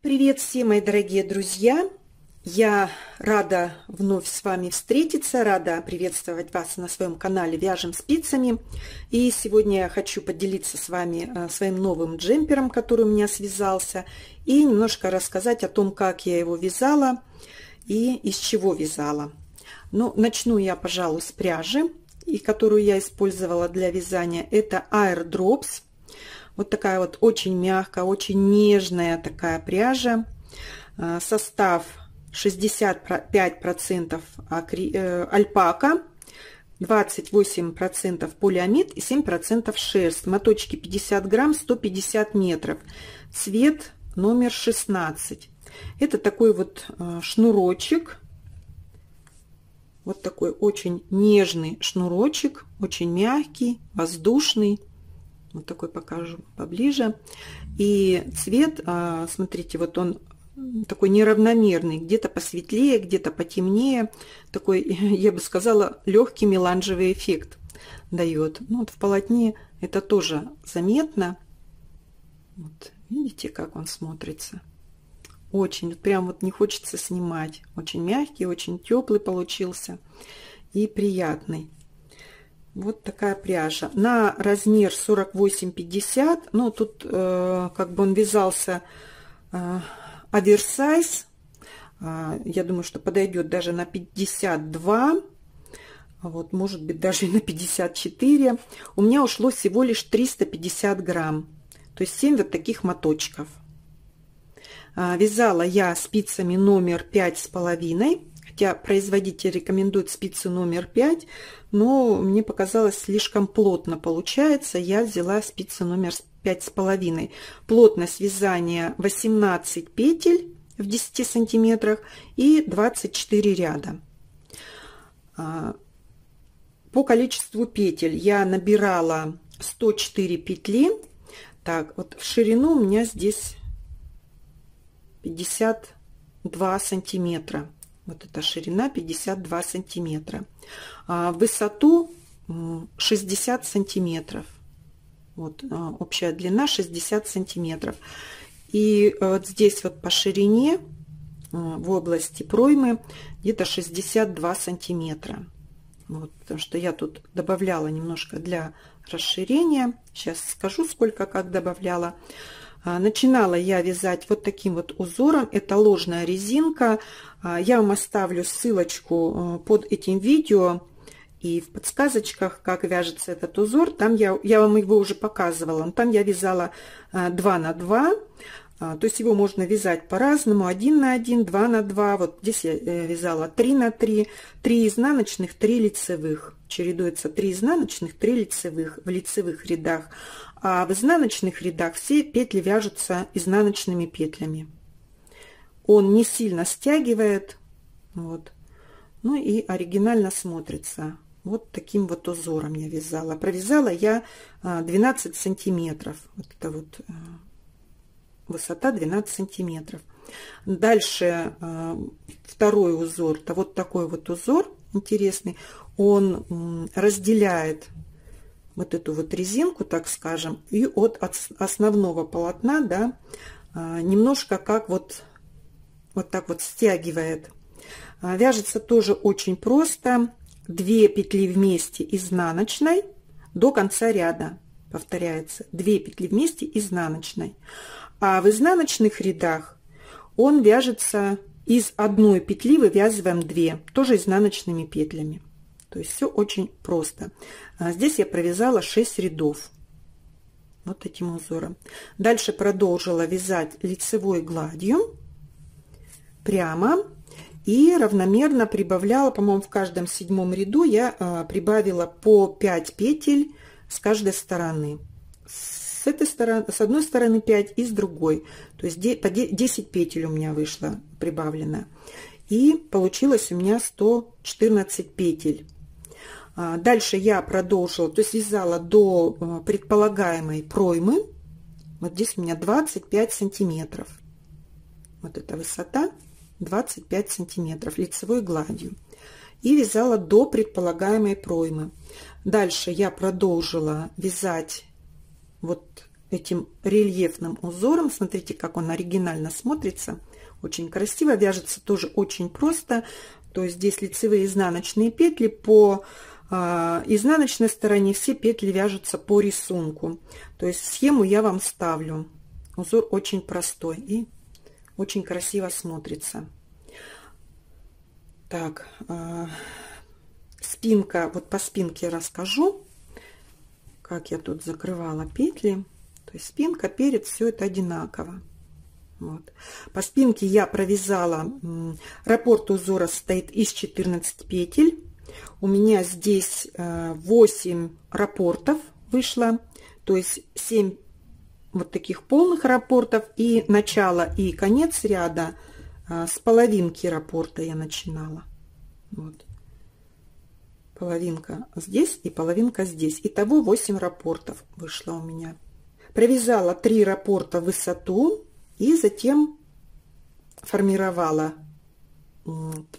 Привет всем, мои дорогие друзья! Я рада вновь с вами встретиться, рада приветствовать вас на своем канале «Вяжем спицами». И сегодня я хочу поделиться с вами э, своим новым джемпером, который у меня связался, и немножко рассказать о том, как я его вязала и из чего вязала. Ну, начну я, пожалуй, с пряжи, и которую я использовала для вязания. Это Air Drops. Вот такая вот очень мягкая, очень нежная такая пряжа. Э, состав 65% э, альпака, 28% полиамид и 7% шерсть. Моточки 50 грамм, 150 метров. Цвет номер 16. Это такой вот э, шнурочек. Вот такой очень нежный шнурочек, очень мягкий, воздушный. Вот такой покажу поближе. И цвет, э, смотрите, вот он такой неравномерный, где-то посветлее, где-то потемнее, такой, я бы сказала, легкий меланжевый эффект дает. Ну, вот в полотне это тоже заметно. Вот, видите, как он смотрится? Очень, вот прям вот не хочется снимать. Очень мягкий, очень теплый получился и приятный. Вот такая пряжа. На размер 48-50, ну тут э, как бы он вязался э, оверсайз. А, я думаю, что подойдет даже на 52. Вот, может быть, даже и на 54. У меня ушло всего лишь 350 грамм. То есть 7 вот таких моточков. А, вязала я спицами номер пять с половиной. Хотя производитель рекомендует спицы номер 5, но мне показалось слишком плотно получается. Я взяла спицы номер пять с половиной. Плотность вязания 18 петель в 10 сантиметрах и 24 ряда. А, по количеству петель я набирала 104 петли. Так, вот в ширину у меня здесь 52 сантиметра. Вот эта ширина 52 сантиметра. А высоту 60 сантиметров. Вот а, общая длина 60 сантиметров. И э, вот здесь вот по ширине а, в области проймы где-то 62 сантиметра. Вот, потому что я тут добавляла немножко для расширения. Сейчас скажу, сколько как добавляла. А, начинала я вязать вот таким вот узором. Это ложная резинка. Я вам оставлю ссылочку э, под этим видео и в подсказочках, как вяжется этот узор, там я, я вам его уже показывала. Там я вязала 2 а, на 2, а, то есть его можно вязать по-разному, 1 на 1, 2 на 2. Вот здесь я э, вязала 3 на 3, 3 изнаночных, 3 лицевых. Чередуется 3 изнаночных, 3 лицевых в лицевых рядах. А в изнаночных рядах все петли вяжутся изнаночными петлями. Он не сильно стягивает, вот. ну и оригинально смотрится вот таким вот узором я вязала. Провязала я 12 а, сантиметров. Вот это вот а, высота 12 сантиметров. Дальше а, второй узор. Это вот такой вот узор интересный. Он разделяет вот эту вот резинку, так скажем, и от основного полотна, да, немножко как вот, вот так вот стягивает. Вяжется тоже очень просто. 2 петли вместе изнаночной до конца ряда. Повторяется 2 петли вместе изнаночной. А в изнаночных рядах он вяжется из одной петли вывязываем 2, тоже изнаночными петлями. То есть все очень просто. А здесь я провязала 6 рядов вот этим узором. Дальше продолжила вязать лицевой гладью прямо и равномерно прибавляла, по-моему, в каждом седьмом ряду я а, прибавила по 5 петель с каждой стороны. С этой стороны, с одной стороны 5 и с другой. То есть 10 петель у меня вышло прибавлено. И получилось у меня 114 петель. А, дальше я продолжила, то есть вязала до а, предполагаемой проймы. Вот здесь у меня 25 сантиметров. Вот эта высота. 25 сантиметров лицевой гладью и вязала до предполагаемой проймы. Дальше я продолжила вязать вот этим рельефным узором. Смотрите, как он оригинально смотрится. Очень красиво, вяжется тоже очень просто. То есть здесь лицевые изнаночные петли по изнаночной стороне все петли вяжутся по рисунку. То есть схему я вам ставлю. Узор очень простой и очень красиво смотрится. Так, э, спинка, вот по спинке расскажу, как я тут закрывала петли. То есть спинка, перед, все это одинаково. Вот. По спинке я провязала, раппорт узора стоит из 14 петель. У меня здесь 8 э, раппортов вышло, то есть 7 вот таких полных раппортов и начало и конец ряда э, с половинки раппорта я начинала. Вот. Половинка здесь и половинка здесь. Итого 8 раппортов вышло у меня. Провязала 3 раппорта в высоту и затем формировала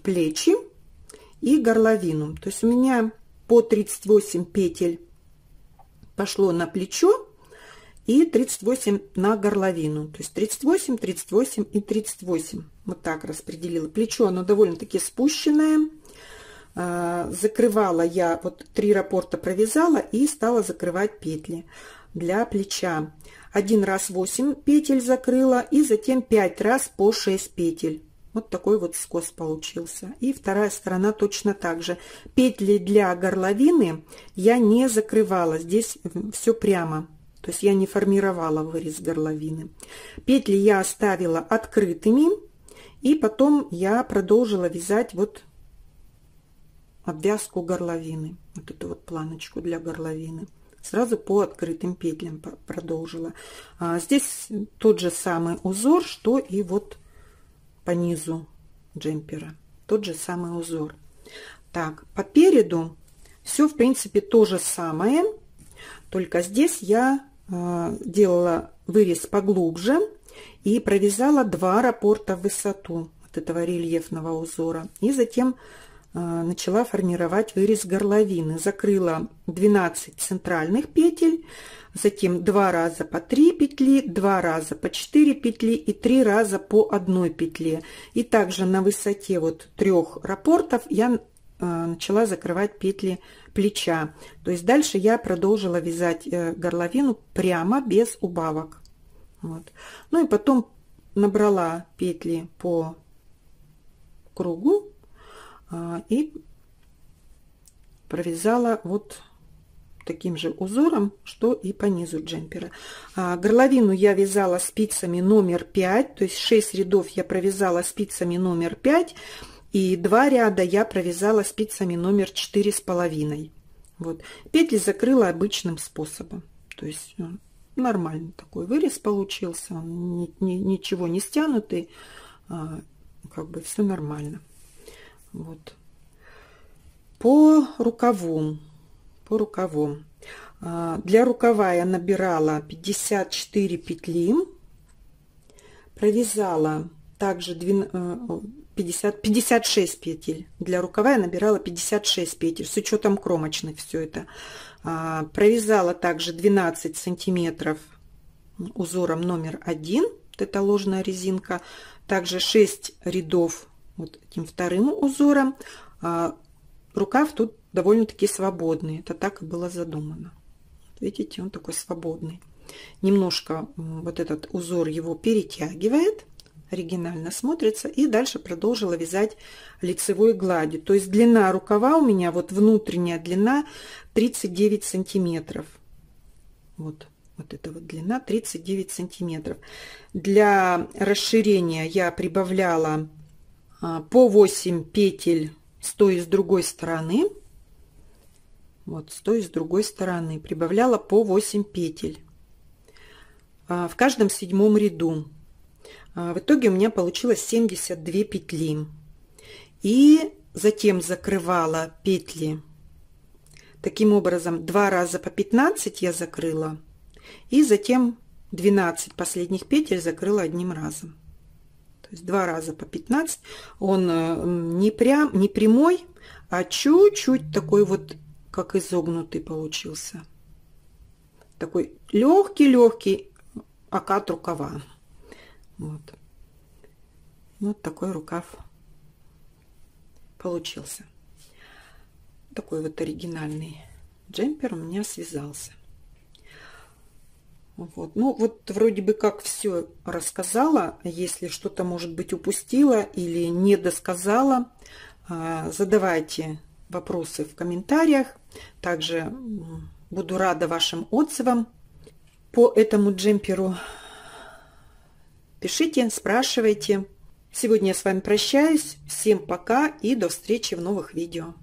плечи и горловину. То есть у меня по 38 петель пошло на плечо и 38 на горловину. То есть 38, 38 и 38. Вот так распределила. Плечо оно довольно-таки спущенное. А, закрывала я, вот три раппорта провязала и стала закрывать петли для плеча один раз 8 петель закрыла и затем 5 раз по 6 петель вот такой вот скос получился. И вторая сторона точно так же. Петли для горловины я не закрывала. Здесь все прямо. То есть я не формировала вырез горловины. Петли я оставила открытыми и потом я продолжила вязать вот обвязку горловины. Вот эту вот планочку для горловины. Сразу по открытым петлям продолжила. А здесь тот же самый узор, что и вот по низу джемпера. Тот же самый узор. Так, по переду все, в принципе, то же самое, только здесь я э, делала вырез поглубже и провязала два раппорта в высоту от этого рельефного узора. И затем а, начала формировать вырез горловины. Закрыла 12 центральных петель, затем два раза по 3 петли, два раза по 4 петли и три раза по одной петле. И также на высоте вот трех раппортов я а, начала закрывать петли плеча. То есть дальше я продолжила вязать э, горловину прямо без убавок. Вот. Ну и потом набрала петли по кругу а, и провязала вот таким же узором, что и по низу джемпера. А, горловину я вязала спицами номер 5, то есть 6 рядов я провязала спицами номер 5, и 2 ряда я провязала спицами номер четыре с половиной. Вот. Петли закрыла обычным способом, то есть ну, нормальный такой вырез получился, ничего не стянутый, а, как бы все нормально. Вот. По рукаву. По рукаву. А, для рукава я набирала 54 петли. Провязала также 50, 56 э, петель. Для рукава я набирала 56 петель с учетом кромочных все это. А, провязала также 12 сантиметров узором номер один. Вот это ложная резинка. Также 6 рядов вот этим вторым узором. А рукав тут довольно-таки свободный. Это так и было задумано. Видите, он такой свободный. Немножко вот этот узор его перетягивает. Оригинально смотрится. И дальше продолжила вязать лицевой гладью. То есть длина рукава у меня, вот внутренняя длина 39 сантиметров. Вот. Вот эта вот длина 39 сантиметров. Для расширения я прибавляла а, по 8 петель с той и с другой стороны. Вот, с той и с другой стороны. Прибавляла по 8 петель а, в каждом седьмом ряду. А, в итоге у меня получилось 72 петли. И затем закрывала петли. Таким образом, два раза по 15 я закрыла. И затем 12 последних петель закрыла одним разом то есть два раза по 15, он э, не, прям, не прямой, а чуть-чуть такой вот, как изогнутый получился. Такой легкий-легкий окат рукава. Вот. Вот такой рукав получился. Такой вот оригинальный джемпер у меня связался. Вот. Ну, вот вроде бы как все рассказала. Если что-то, может быть, упустила или не досказала, а, задавайте вопросы в комментариях. Также буду рада вашим отзывам по этому джемперу. Пишите, спрашивайте. Сегодня я с вами прощаюсь. Всем пока и до встречи в новых видео.